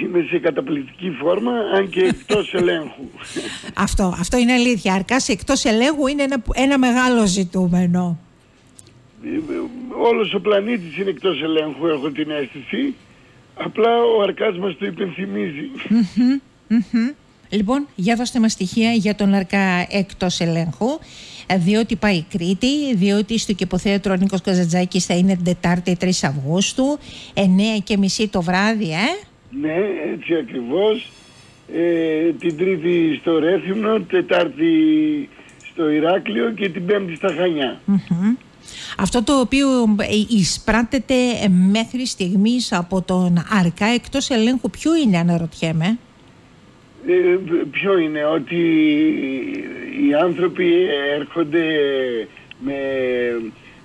είναι σε καταπληκτική φόρμα, αν και εκτός ελέγχου. αυτό, αυτό είναι αλήθεια. Αρκάς εκτός ελέγχου είναι ένα, ένα μεγάλο ζητούμενο. Όλος ο πλανήτης είναι εκτός ελέγχου, έχω την αίσθηση. Απλά ο Αρκάς μας το υπενθυμίζει. Λοιπόν, για δώστε μας στοιχεία για τον Αρκά εκτός ελέγχου διότι πάει Κρήτη, διότι στο κηποθέατρο ο Νίκος Καζατζάκης θα είναι την Τετάρτη 3 Αυγούστου, 9 και μισή το βράδυ, ε. Ναι, έτσι ακριβώς. Ε, την Τρίτη στο Ρέθυμνο, Τετάρτη στο Ηράκλειο και την Πέμπτη στα χανια Αυτό το οποίο ε, εισπράτεται μέχρι στιγμής από τον ΑΡΚΑ εκτός ελέγχου ποιο είναι αναρωτιέμαι. Ε, ποιο είναι ότι οι άνθρωποι έρχονται με,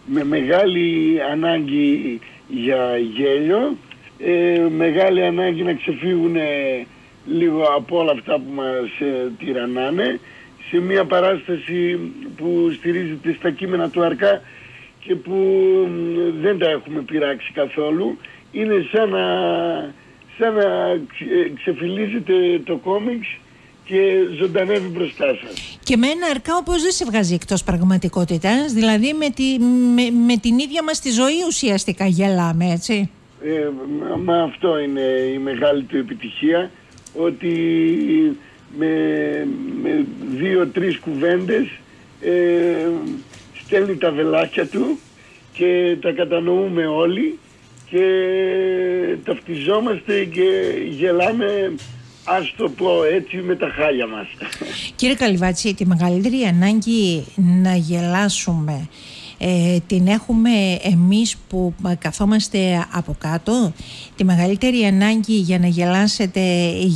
με μεγάλη ανάγκη για γέλιο, ε, μεγάλη ανάγκη να ξεφύγουν λίγο από όλα αυτά που μας ε, τυραννάνε σε μια παράσταση που στηρίζεται στα κείμενα του Αρκά και που δεν τα έχουμε πειράξει καθόλου. Είναι σαν να σαν να ξεφυλίζεται το κόμιξ και ζωντανεύει μπροστά σας. Και με ένα αρκά όπως δεν σε βγάζει εκτός πραγματικότητας, δηλαδή με, τη, με, με την ίδια μας τη ζωή ουσιαστικά γελάμε, έτσι. Ε, μα αυτό είναι η μεγάλη του επιτυχία, ότι με, με δύο-τρεις κουβέντες ε, στέλνει τα βελάκια του και τα κατανοούμε όλοι και ταυτιζόμαστε και γελάμε ας το πω έτσι με τα χάλια μας. Κύριε Καλυβάτση, τη μεγαλύτερη ανάγκη να γελάσουμε ε, την έχουμε εμείς που καθόμαστε από κάτω. Τη μεγαλύτερη ανάγκη για να γελάσετε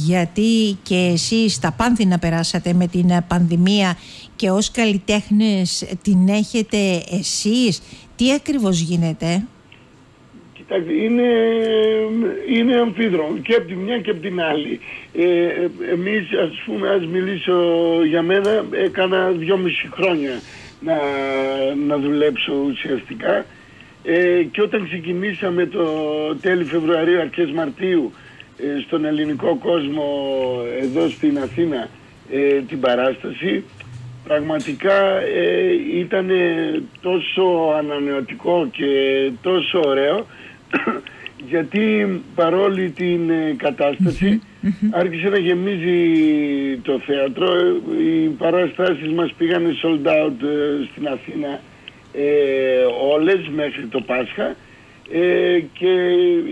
γιατί και εσείς τα να περάσατε με την πανδημία και ως καλλιτέχνες την έχετε εσείς. Τι ακριβώς γίνεται; Είναι, είναι αμφίδρομο και από τη μια και από την άλλη. Ε, εμείς ας πούμε, ας μιλήσω για μένα, έκανα δυόμιση χρόνια να, να δουλέψω ουσιαστικά. Ε, και όταν ξεκινήσαμε το τέλη Φεβρουαρίου, αρχές Μαρτίου ε, στον ελληνικό κόσμο εδώ στην Αθήνα ε, την παράσταση πραγματικά ήταν τόσο ανανεωτικό και τόσο ωραίο γιατί παρόλη την ε, κατασταση άρχισε να γεμίζει το θέατρο. Οι παραστάσεις μας πήγανε sold out ε, στην Αθήνα ε, όλες μέχρι το Πάσχα ε, και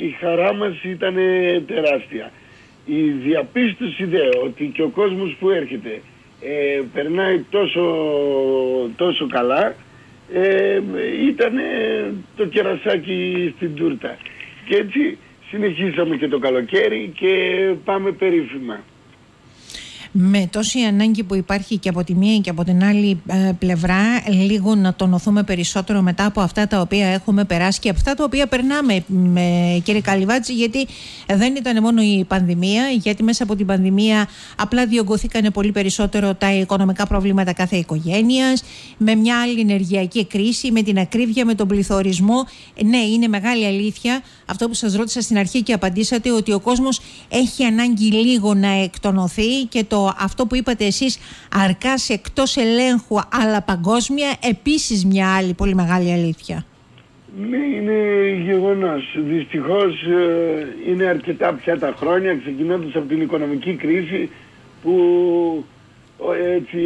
η χαρά μας ήταν τεράστια. Η διαπίστωση δε ότι και ο κόσμος που έρχεται περνάει τόσο, τόσο καλά ε, ήταν το κερασάκι στην τούρτα. Και έτσι συνεχίσαμε και το καλοκαίρι και πάμε περίφημα με τόση ανάγκη που υπάρχει και από τη μία και από την άλλη ε, πλευρά λίγο να τονωθούμε περισσότερο μετά από αυτά τα οποία έχουμε περάσει και αυτά τα οποία περνάμε με, κύριε Καλυβάτση γιατί δεν ήταν μόνο η πανδημία γιατί μέσα από την πανδημία απλά διωγγωθήκανε πολύ περισσότερο τα οικονομικά προβλήματα κάθε οικογένειας με μια άλλη ενεργειακή κρίση, με την ακρίβεια, με τον πληθωρισμό. Ναι είναι μεγάλη αλήθεια αυτό που σας ρώτησα στην αρχή και απαντήσατε ότι ο κόσμος έχει ανάγκη λίγο να εκτονωθεί και το αυτό που είπατε εσείς αρκάς εκτός ελέγχου αλλά παγκόσμια επίσης μια άλλη πολύ μεγάλη αλήθεια. Ναι, είναι γεγονός. Δυστυχώς ε, είναι αρκετά πια τα χρόνια ξεκινώντας από την οικονομική κρίση που έτσι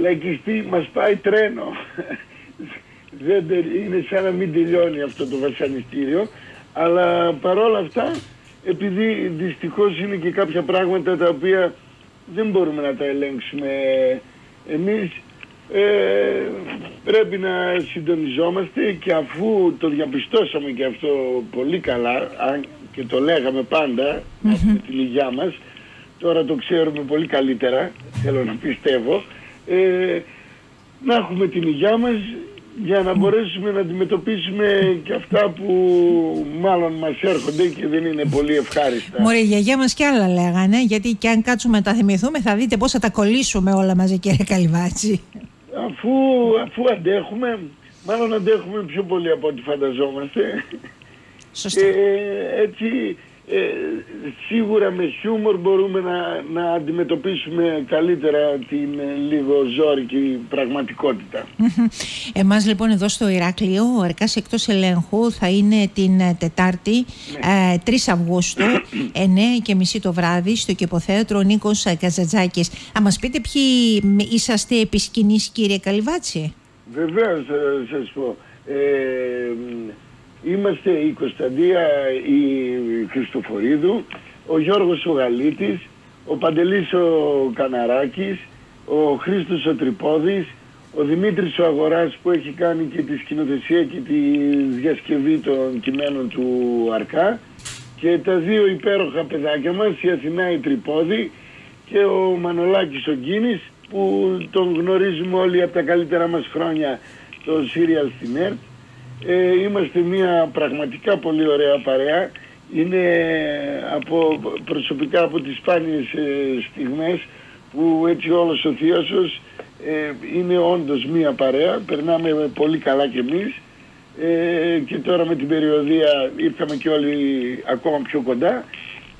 λαϊκιστή μας πάει τρένο. Δεν, είναι σαν να μην τελειώνει αυτό το βασανιστήριο αλλά παρόλα αυτά επειδή δυστυχώς είναι και κάποια πράγματα τα οποία δεν μπορούμε να τα ελέγξουμε εμείς. Ε, πρέπει να συντονιζόμαστε και αφού το διαπιστώσαμε και αυτό πολύ καλά και το λέγαμε πάντα με την υγειά μας τώρα το ξέρουμε πολύ καλύτερα θέλω να πιστεύω ε, να έχουμε την υγειά μας για να μπορέσουμε να αντιμετωπίσουμε και αυτά που μάλλον μας έρχονται και δεν είναι πολύ ευχάριστα. Μωρέ, η γιαγιά μας κι άλλα λέγανε, γιατί και αν κάτσουμε να τα θυμηθούμε θα δείτε πώς θα τα κολλήσουμε όλα μαζί κύριε Καλυβάτση. Αφού, αφού αντέχουμε, μάλλον αντέχουμε πιο πολύ από ό,τι φανταζόμαστε. Σωστά. Και έτσι ε, σίγουρα με χιούμορ μπορούμε να, να αντιμετωπίσουμε καλύτερα την ε, λίγο ζώρικη πραγματικότητα. Εμάς λοιπόν εδώ στο Ηράκλειο ο Αρκάς εκτός ελέγχου θα είναι την ε, Τετάρτη ναι. 3 Αυγούστου 9 και μισή το βράδυ στο κεποθέατρο Νίκος Καζατζάκης. Θα μας πείτε ποιοι είσαστε επί σκηνής κύριε Καλυβάτση. Βεβαίως σας πω. Είμαστε η Κωνσταντία η Χριστοφορίδου, ο Γιώργος ο Γαλίτης, ο Παντελής ο Καναράκης, ο Χρήστος ο Τρυπόδης, ο Δημήτρης ο Αγοράς που έχει κάνει και τη σκηνοθεσία και τη διασκευή των κειμένων του Αρκά και τα δύο υπέροχα παιδάκια μας, η Αθηνά η Τρυπόδη και ο Μανολάκης ο Γκίνης που τον γνωρίζουμε όλοι από τα καλύτερα μας χρόνια το Serial στην ΕΡΤ ε, είμαστε μια πραγματικά πολύ ωραία παρέα. Είναι από, προσωπικά από τις σπάνιες ε, στιγμές που έτσι όλος ο Θείασος ε, είναι όντως μια παρέα. Περνάμε πολύ καλά κι εμείς. Ε, και τώρα με την περιοδία ήρθαμε και όλοι ακόμα πιο κοντά.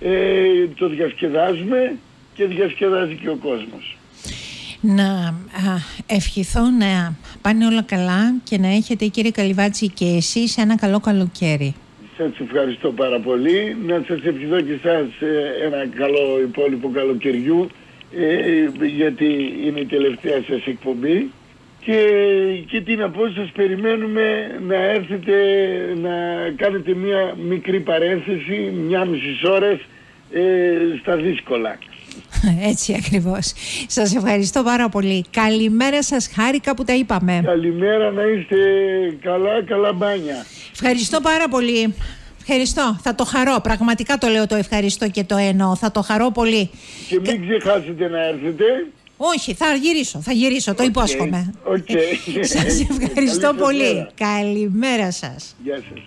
Ε, το διασκεδάζουμε και διασκεδάζει και ο κόσμος να ευχηθώ να πάνε όλα καλά και να έχετε κύριε Καλυβάτση και εσείς ένα καλό καλοκαίρι. Σας ευχαριστώ πάρα πολύ. Να σας ευχηθώ και εσάς ε, ένα καλό υπόλοιπο καλοκαιριού ε, γιατί είναι η τελευταία σας εκπομπή και, και τι να πω σας περιμένουμε να έρθετε να κάνετε μια μικρή παρένθεση μια μισή ώρες ε, στα δύσκολα. Έτσι ακριβώς. Σας ευχαριστώ πάρα πολύ. Καλημέρα σας, χάρηκα που τα είπαμε. Καλημέρα, να είστε καλά, καλά μπάνια. Ευχαριστώ πάρα πολύ. Ευχαριστώ. Θα το χαρώ. Πραγματικά το λέω το ευχαριστώ και το εννοώ. Θα το χαρώ πολύ. Και μην ξεχάσετε να έρθετε. Όχι, θα γυρίσω, θα γυρίσω, το υπόσχομαι. Okay. σας ευχαριστώ πολύ. Καλημέρα σας. Γεια σας.